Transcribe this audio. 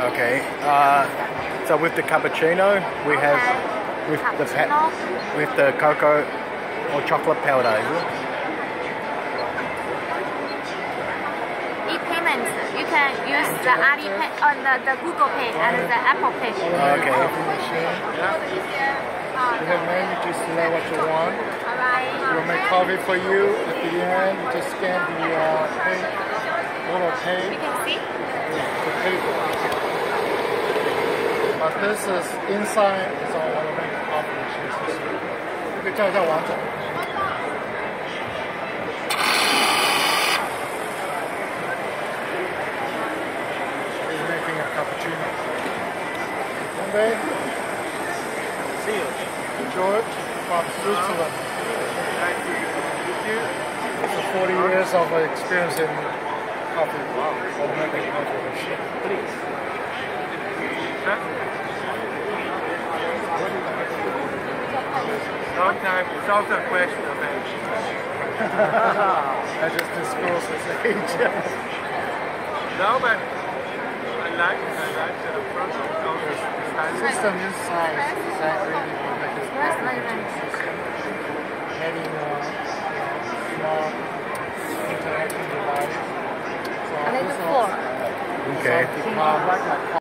Okay. Uh, so with the cappuccino, we have with the Cappuccino. pa- with the cocoa or chocolate powder. is it? E-payments, you can use the Alipay, on the, the Google Pay and the Apple Pay. Okay. Coffee machine. You have menu, just select what you want. Alright. We'll make coffee for you. At the end, you just scan the uh, pay, little You can see. the paper But this is inside is all automatic coffee machine. 这个叫叫王总。He's making a cappuccino. Monday. See you. George from Switzerland. So 40 years of experience in coffee. Automatic coffee machine. Please. Sometimes it's also a question of age. I just disclosed his age. No, but I like I like the approach of the styling. System inside is exactly what it is. Where's my ring? Having a small interactive device. So I uh, like this the floor. Okay. become